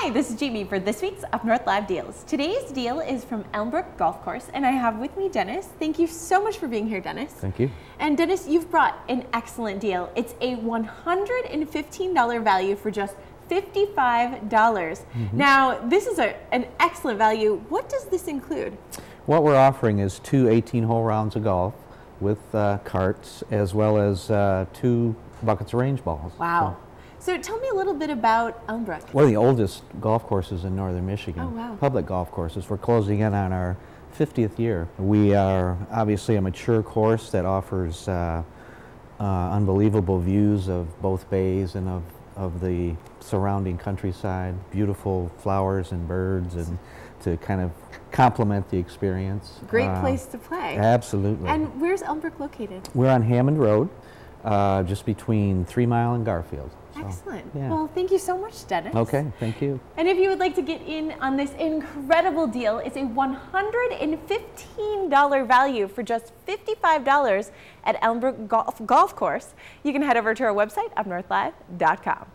Hi, this is Jamie for this week's Up North Live Deals. Today's deal is from Elmbrook Golf Course, and I have with me Dennis. Thank you so much for being here, Dennis. Thank you. And Dennis, you've brought an excellent deal. It's a $115 value for just 55. dollars mm -hmm. Now, this is a, an excellent value. What does this include? What we're offering is two 18-hole rounds of golf with uh, carts, as well as uh, two buckets of range balls. Wow. So so tell me a little bit about Elmbrook. One of the oldest golf courses in northern Michigan. Oh, wow. Public golf courses. We're closing in on our 50th year. We are obviously a mature course that offers uh, uh, unbelievable views of both bays and of, of the surrounding countryside. Beautiful flowers and birds and to kind of complement the experience. Great uh, place to play. Absolutely. And where's Elmbrook located? We're on Hammond Road, uh, just between Three Mile and Garfield. Excellent. Yeah. Well, thank you so much, Dennis. Okay, thank you. And if you would like to get in on this incredible deal, it's a $115 value for just $55 at Elmbrook Golf, Golf Course. You can head over to our website, upnorthlive.com.